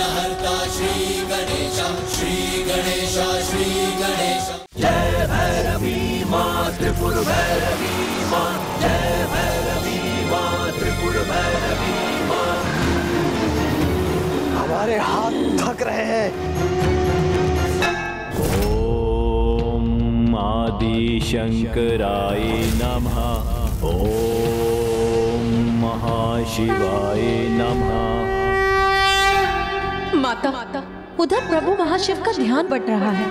विघ्नहर्ता श्री गणेश श्री गणेश श्री गणेश हमारे हाथ थक रहे हैं। ॐ आदिशङ्कराय नमः। ॐ महाशिवाय नमः। माता, उधर प्रभु महाशिव का ध्यान बढ़ रहा है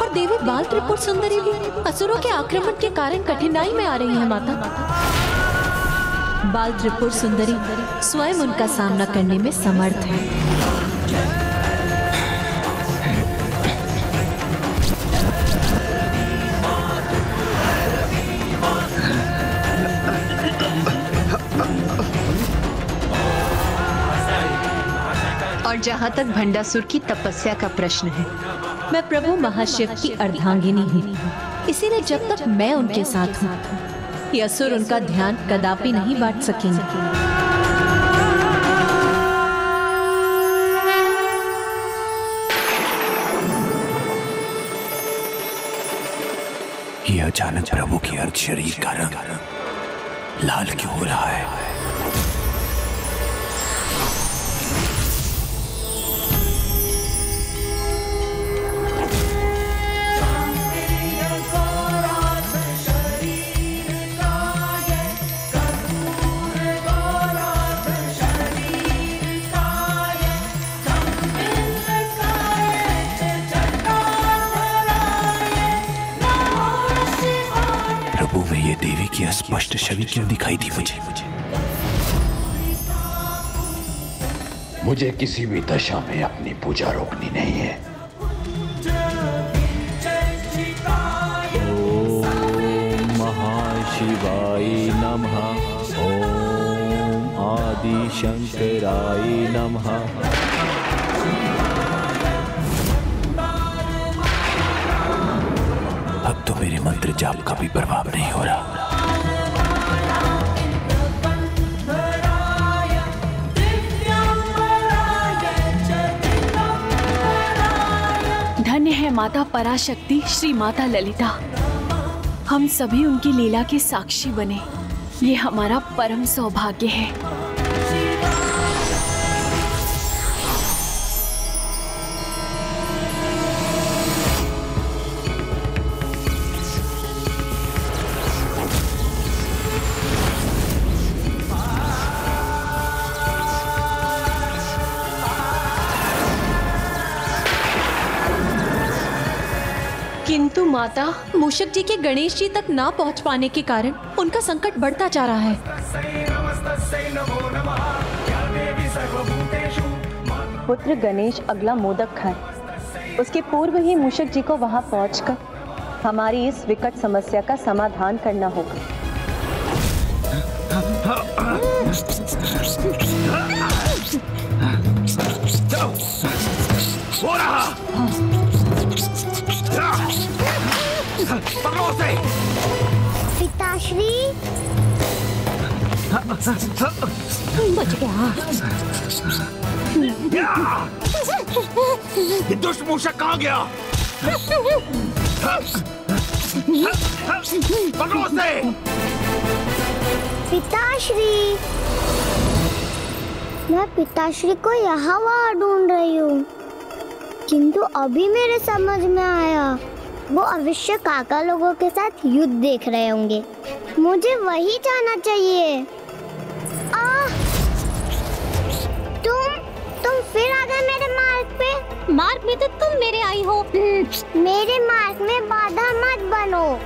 और देवी बाल त्रिपुर सुंदरी भी असुरों के आक्रमण के कारण कठिनाई में आ रही है माता। बाल त्रिपुर सुंदरी स्वयं उनका सामना करने में समर्थ है। जहाँ तक भंडासुर की तपस्या का प्रश्न है। मैं प्रभु महाशिव की अर्धांगिनी हूँ। इसीलिए जब तक मैं उनके साथ हूँ ये असुर उनका ध्यान कदापि नहीं बांट सकेंगे। अचानक प्रभु की अर्ध शरीर का रंग लाल क्यों हो रहा है? अस्पष्ट छवि क्यों दिखाई दी मुझे? मुझे मुझे किसी भी दशा में अपनी पूजा रोकनी नहीं है। नमः। ॐ आदिशङ्कराय नमः। अब तो मेरे मंत्र जाप का भी प्रभाव नहीं हो रहा। है माता पराशक्ति श्री माता ललिता। हम सभी उनकी लीला के साक्षी बने। ये हमारा परम सौभाग्य है। माता मूषक जी के गणेश जी तक ना पहुँच पाने के कारण उनका संकट बढ़ता जा रहा है। पुत्र गणेश अगला मोदक खाए उसके पूर्व ही मूषक जी को वहाँ पहुंचकर हमारी इस विकट समस्या का समाधान करना होगा। हो रहा। पकड़ो उसे पिताश्री बच गया ये दुष्ट मूषक कहाँ गया? पकड़ो उसे पिताश्री। मैं पिताश्री को यहाँ वहाँ ढूंढ रही हूँ। किंतु अभी मेरे समझ में आया। वो अवश्य काका लोगों के साथ युद्ध देख रहे होंगे। मुझे वही जाना चाहिए। आ, तुम तुम फिर आ गए मेरे मार्ग पे। मार्ग में तो तुम मेरे आई हो। मेरे मार्ग में बाधा मत बनो।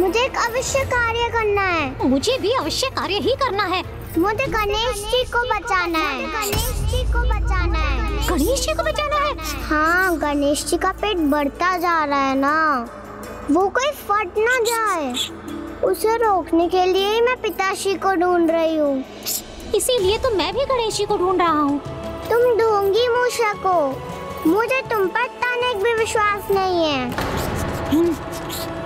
मुझे एक अवश्य कार्य करना है। मुझे भी अवश्य कार्य ही करना है। मुझे गणेश जी को बचाना है। गणेश जी को बचाना है। गणेश जी को बचाना है? हाँ गणेश जी का पेट बढ़ता जा रहा है ना। वो कोई फट ना जाए। उसे रोकने के लिए ही मैं पिताश्री को ढूंढ रही हूँ। इसीलिए तो मैं भी गणेश जी को ढूंढ रहा हूँ। तुम ढूंढी मूषा को। मुझे तुम पर तनिक भी विश्वास नहीं है।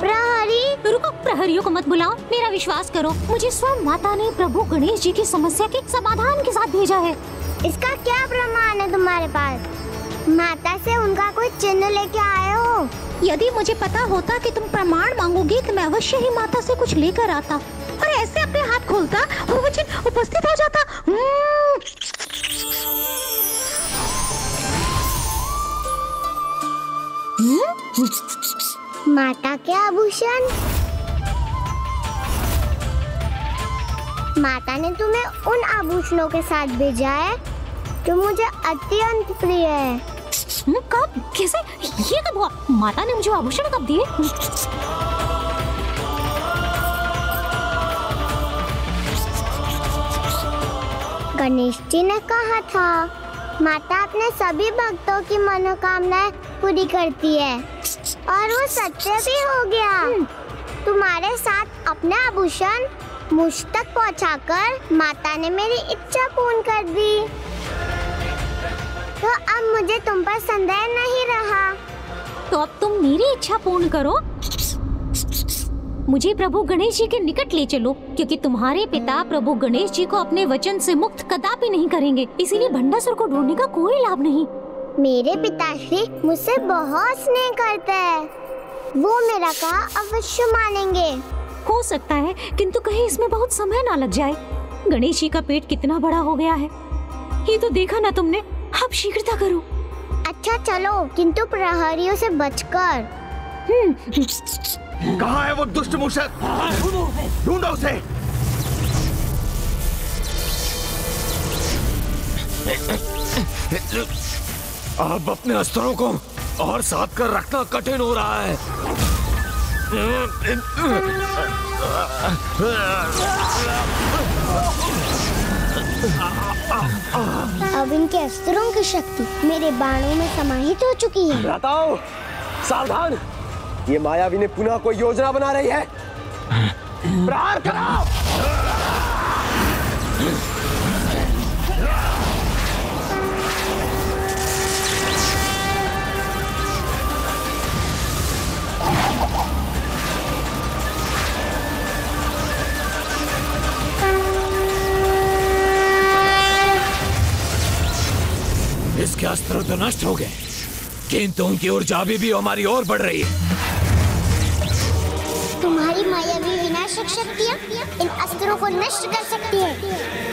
प्रहरी। रुको प्रहरियों को मत बुलाओ। मेरा विश्वास करो। मुझे स्वयं माता ने प्रभु गणेश जी की समस्या के समाधान के साथ भेजा है। इसका क्या प्रमाण है तुम्हारे पास? माता से उनका कोई चिन्ह लेके आए हो? यदि मुझे पता होता कि तुम प्रमाण मांगोगी तो मैं अवश्य ही माता से कुछ लेकर आता। और ऐसे अपने हाथ खोलता और वो वचन उपस्थित हो जाता। हम्म। माता के आभूषण? माता ने तुम्हें उन आभूषणों के साथ भेजा है जो मुझे अत्यंत प्रिय है। हम्म, कब? कैसे? ये कब हुआ? माता ने मुझे आभूषण कब दिए? गणेश जी ने कहा था माता अपने सभी भक्तों की मनोकामनाएँ पूरी करती है। और वो सत्य भी हो गया। तुम्हारे साथ अपना आभूषण मुझ तक पहुंचाकर माता ने मेरी इच्छा पूर्ण कर दी। मुझे तुम पर संदेह नहीं रहा। तो अब तुम मेरी इच्छा पूर्ण करो। मुझे प्रभु गणेश जी के निकट ले चलो क्योंकि तुम्हारे पिता प्रभु गणेश जी को अपने वचन से मुक्त कदापि नहीं करेंगे। इसीलिए भंडासुर को ढूँढने का कोई लाभ नहीं। मेरे पिताश्री मुझसे बहुत स्नेह करते हैं। वो मेरा कहा अवश्य मानेंगे। हो सकता है किंतु कहीं इसमें बहुत समय ना लग जाए। गणेश जी का पेट कितना बड़ा हो गया है। ये तो देखा ना तुमने। अब शीघ्रता करो। अच्छा चलो किंतु प्रहरियों से बचकर। कहाँ है वो दुष्ट मूषक? ढूंढो उसे। अब अपने अस्त्रों को और साथ कर रखना कठिन हो रहा है। अब इनके अस्त्रों की शक्ति मेरे बाणों में समाहित हो चुकी है। बताओ सावधान। ये मायावी ने पुनः कोई योजना बना रही है। प्रहार कराओ। तो नष्ट हो गए। किंतु उनकी ऊर्जा अभी भी हमारी ओर बढ़ रही है। तुम्हारी मायावी विनाशक शक्तियाँ इन अस्त्रों को नष्ट कर सकती है।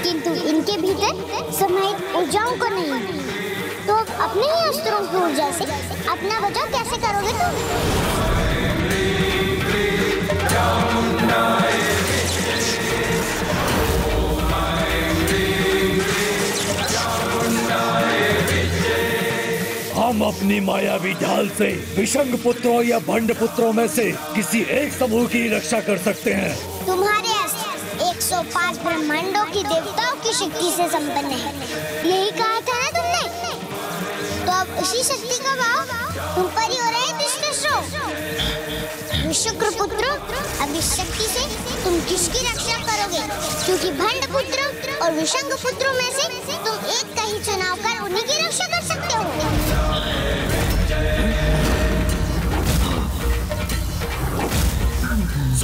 किंतु इनके भीतर समाहित ऊर्जाओं को नहीं। तो अपने ही अस्त्रों की ऊर्जा से अपना बचाव कैसे करोगे तुम? हम अपनी मायावी ढाल से विषंग पुत्रों या भंड पुत्रों में से किसी एक समूह की रक्षा कर सकते हैं। तुम्हारे एक सौ पाँच ब्रह्मांडों की देवताओं की शक्ति से संपन्न है। यही कहा था ना तुमने? तो अब उसी शक्ति का भाव तुम पर ही हो रहा दुष्टो पुत्र, अब इस शक्ति से तुम किसकी रक्षा करोगे? क्योंकि भंड पुत्र और विषंग पुत्रों में से तुम एक का ही चुनाव कर उन्हीं की रक्षा कर सकते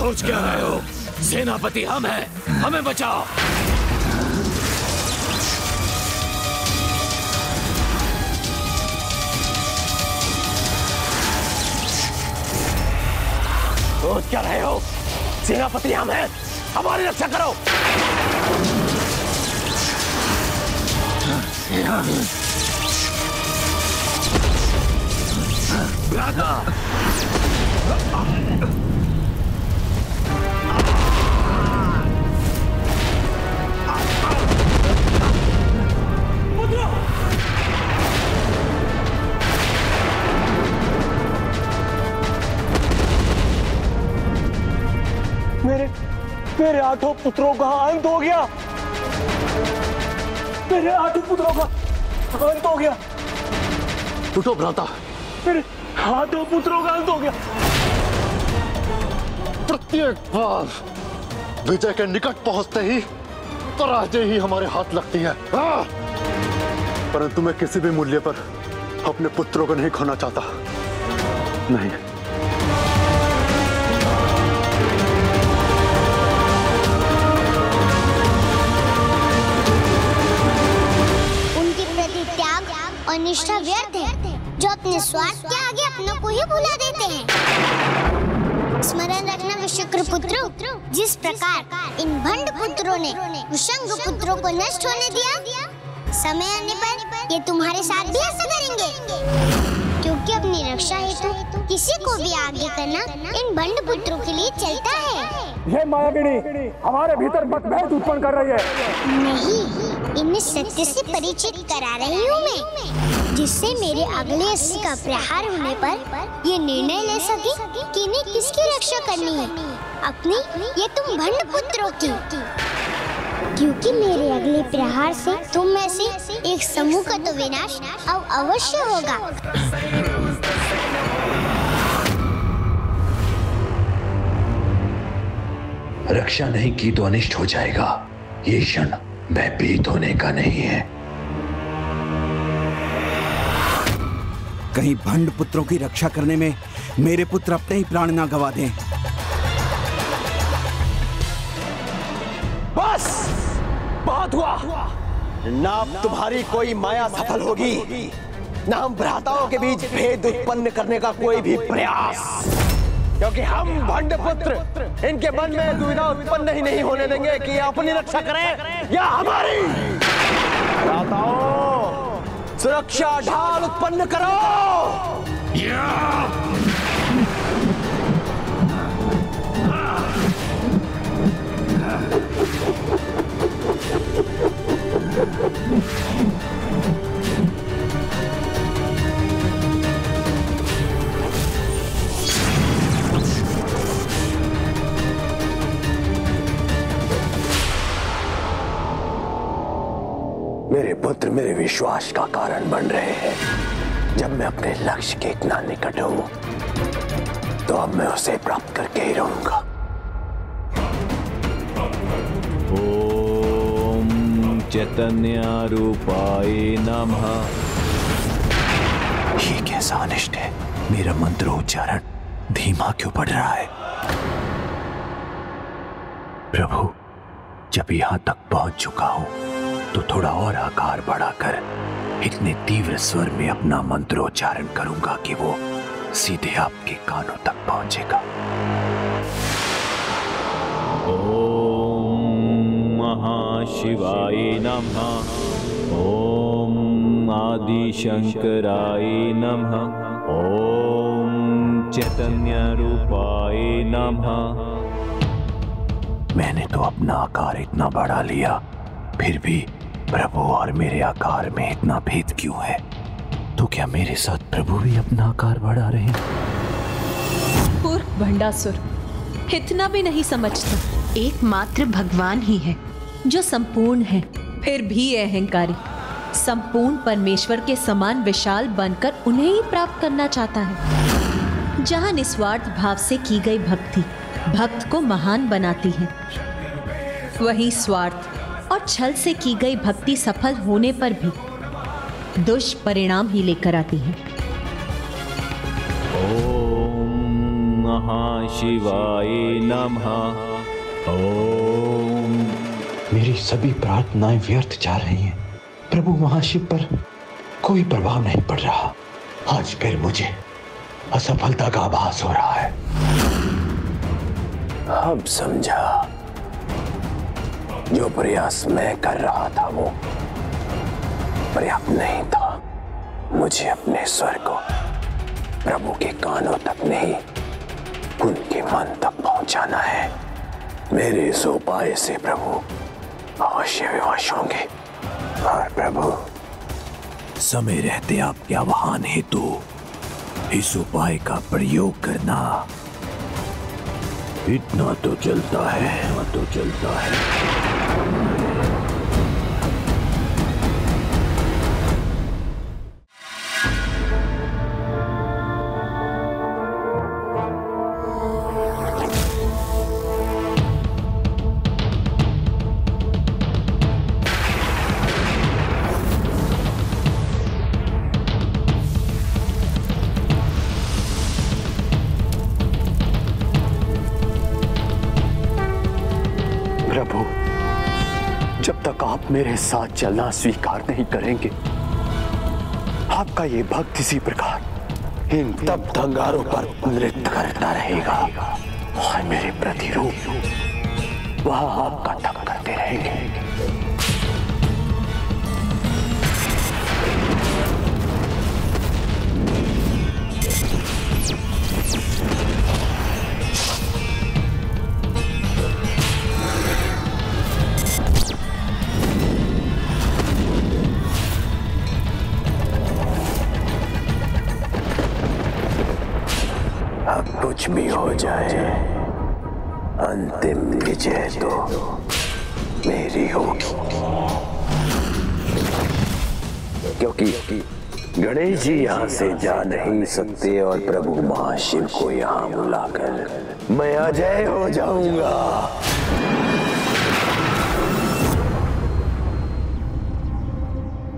सोच क्या रहे हो? सेनापति हम हैं। हमें बचाओ। सोच क्या रहे हो? सेनापति हम हैं। हमारी रक्षा करो। मेरे मेरे आठों पुत्रों का अंत हो गया। मेरे आठों पुत्रों का अंत हो गया। उठो भ्राता। मेरे आठों पुत्रों का अंत हो गया। प्रत्येक बार विजय के निकट पहुँचते ही पराजय ही हमारे हाथ लगती है। हाँ! परंतु मैं किसी भी मूल्य पर अपने पुत्रों को नहीं खोना चाहता। नहीं। और निष्ठा व्यर्थ है, जो अपने स्वार्थ के आगे अपनों को ही भुला देते हैं। स्मरण रखना विशुक्र पुत्रों, जिस प्रकार इन भंड पुत्रों ने पुत्रों को नष्ट होने दिया समय आने पर ये तुम्हारे साथ भी ऐसा करेंगे। क्योंकि अपनी रक्षा हेतु किसी को भी आगे करना इन भंड पुत्रों के लिए चलता है। ये मायाविनी हमारे भीतर मतभेद उत्पन्न कर रही है। नहीं इन्हें सत्य से परिचित करा रही हूँ मैं जिससे मेरे अगले अस्सी का प्रहार होने पर ये निर्णय ले सके कि इन्हें किसकी रक्षा करनी है? अपनी ये तुम भंड पुत्रों की? क्योंकि मेरे अगले प्रहार से तुम में से एक समूह का तो विनाश अब अवश्य होगा। रक्षा नहीं की तो अनिष्ट हो जाएगा। ये क्षण भयभीत होने का नहीं है। कहीं भंड पुत्रों की रक्षा करने में मेरे पुत्र अपने ही प्राण ना गवा दें। ना तुम्हारी कोई माया सफल होगी, ना हम भ्राताओं के बीच भेद उत्पन्न करने का कोई भी प्रयास। क्योंकि हम भंड पुत्र, इनके मन में दुविधा उत्पन्न ही नहीं होने देंगे कि अपनी रक्षा करें या हमारी। भ्राताओं, सुरक्षा ढाल उत्पन्न करो। मेरे पुत्र मेरे विश्वास का कारण बन रहे हैं। जब मैं अपने लक्ष्य के इतना निकट हूँ तो अब मैं उसे प्राप्त करके ही रहूँगा। ओम चैतन्य रूपाय नमः। ये कैसा अनिष्ट है? मेरा मंत्र उच्चारण धीमा क्यों पड़ रहा है? प्रभु जब यहाँ तक पहुँच चुका हूँ तो थोड़ा और आकार बढ़ाकर इतने तीव्र स्वर में अपना मंत्रोच्चारण करूँगा कि वो सीधे आपके कानों तक पहुंचेगा। ओम महाशिवाय नमः। ओम आदि शंकराय नमः। ओम चैतन्य रूपाय नमः। मैंने तो अपना आकार इतना बढ़ा लिया फिर भी प्रभु और मेरे आकार में इतना भेद क्यों है? तो क्या मेरे साथ प्रभु भी अपना आकार बढ़ा रहे हैं? पूर्व भंडासुर इतना भी नहीं समझता। एकमात्र भगवान ही है। जो संपूर्ण है। फिर भी अहंकारी, संपूर्ण परमेश्वर के समान विशाल बनकर उन्हें ही प्राप्त करना चाहता है। जहाँ निस्वार्थ भाव से की गई भक्ति, भक्त को महान बनाती है। वही स्वार्थ और छल से की गई भक्ति सफल होने पर भी दुष्परिणाम ही लेकर आती है। ओम महाशिवाय नमः। ओम मेरी सभी प्रार्थनाएँ व्यर्थ जा रही हैं। प्रभु महाशिव पर कोई प्रभाव नहीं पड़ रहा। आज फिर मुझे असफलता का आभास हो रहा है। अब समझा जो प्रयास मैं कर रहा था वो पर्याप्त नहीं था। मुझे अपने स्वर को प्रभु के कानों तक नहीं, उनके मन तक पहुंचाना है। मेरे इस उपाय से प्रभु अवश्य विवश होंगे। प्रभु, समय रहते आपके आह्वान हेतु इस उपाय का प्रयोग करना। इतना तो चलता है तो चलता है। मेरे साथ चलना स्वीकार नहीं करेंगे। आपका ये भक्त इसी प्रकार इन तब दंगारों पर नृत्य करता रहेगा। और मेरे प्रतिरूप, वह आपका हो जाए। अंतिम विजय तो मेरी होगी। क्योंकि गणेश जी यहाँ से जा नहीं सकते और प्रभु महाशिव को यहाँ बुलाकर मैं अजय हो जाऊँगा।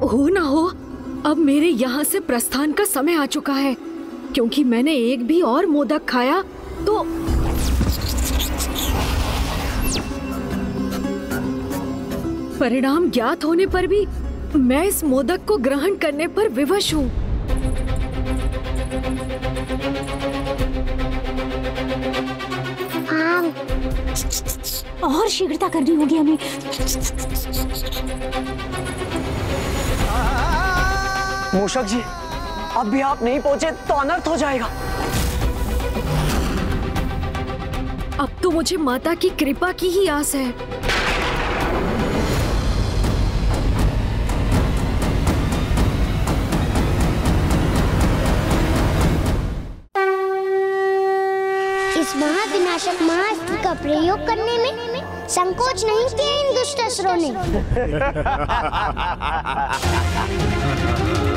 हो ना हो, अब मेरे यहाँ से प्रस्थान का समय आ चुका है, क्योंकि मैंने एक भी और मोदक खाया तो परिणाम ज्ञात होने पर भी मैं इस मोदक को ग्रहण करने पर विवश हूँ। और शीघ्रता करनी होगी हमें। मूषक जी अब भी आप नहीं पहुँचे तो अनर्थ हो जाएगा। अब तो मुझे माता की कृपा की ही आस है। इस महाविनाशक महाअस्त्र का प्रयोग करने में संकोच नहीं किया इन दुष्ट असुरों ने।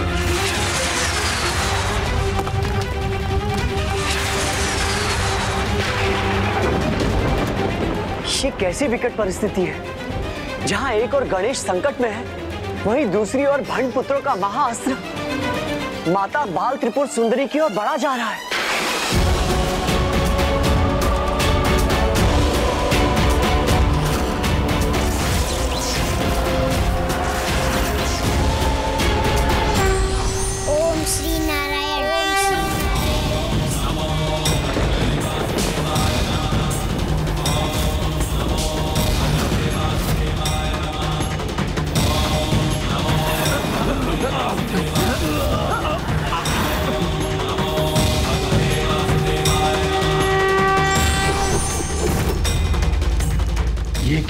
ये कैसी विकट परिस्थिति है? जहाँ एक और गणेश संकट में है, वहीं दूसरी ओर भंड पुत्रों का महाअस्त्र माता बाल त्रिपुर सुंदरी की ओर बढ़ा जा रहा है।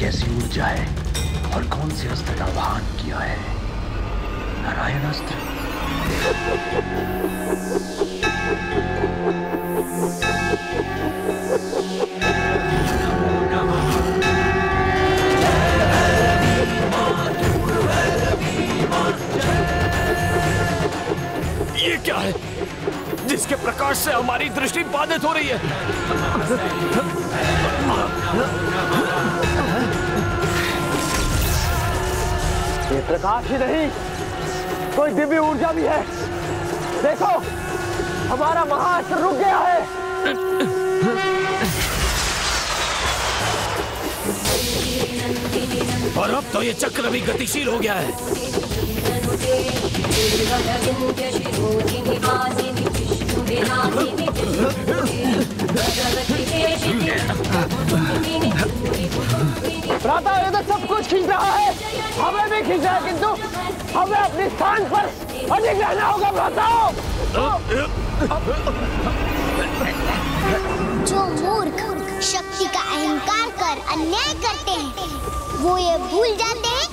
कैसी ऊर्जा है और कौन से अस्त्र का वाहन किया है? नारायण अस्त्र। ये क्या है? जिसके प्रकाश से हमारी दृष्टि बाधित हो रही है। प्रकाश ही नहीं कोई दिव्य ऊर्जा भी है देखो हमारा महाअस्त्र रुक गया है और अब तो ये चक्र भी गतिशील हो गया है भ्राता ये तो सब कुछ खींच रहा है। हमें भी खींच रहा है, किंतु हमें अपने स्थान पर अधिक रहना होगा, भ्राता। जो मूर्ख शक्ति का अहंकार कर अन्याय करते हैं, वो ये भूल जाते हैं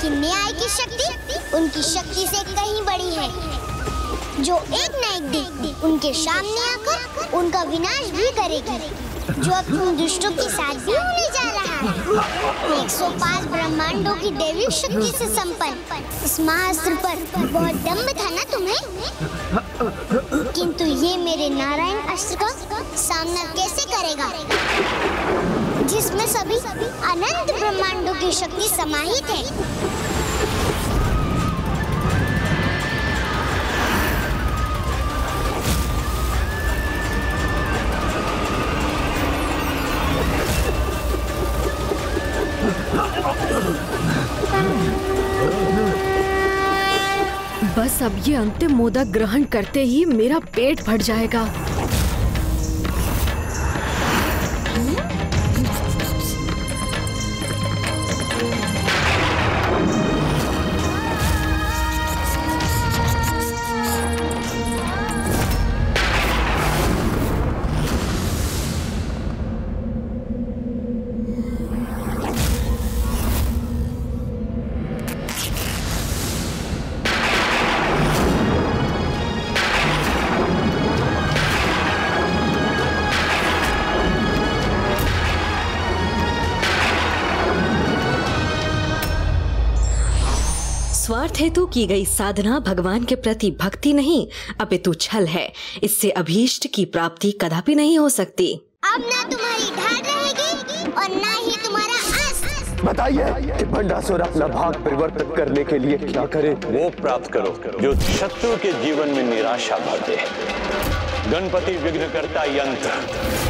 कि न्याय की शक्ति उनकी शक्ति से कहीं बड़ी है। जो एक न एक दिन उनके सामने आकर उनका विनाश भी करेगी, जो अब तुम दुष्टों के साथ भी होने जा है 105 ब्रह्मांडों की देवी शक्ति से संपन्न। इस महास्त्र पर बहुत दम्भ था ना तुम्हें? किंतु ये मेरे नारायण अस्त्र का सामना कैसे करेगा? जिसमें सभी अनंत ब्रह्मांडों की शक्ति समाहित है। बस अब ये अंतिम मोदक ग्रहण करते ही मेरा पेट भर जाएगा। स्वार्थ हेतु की गई साधना भगवान के प्रति भक्ति नहीं अपितु छल है। इससे अभीष्ट की प्राप्ति कदापि नहीं हो सकती। अब ना तुम्हारी ढाल रहेगी और ना ही तुम्हारा बताइए कि भंडासुर अपना भाग परिवर्तित करने के लिए क्या करे? वो प्राप्त करो जो शत्रु के जीवन में निराशा भर दे गणपति विघ्नकर्ता यंत्र।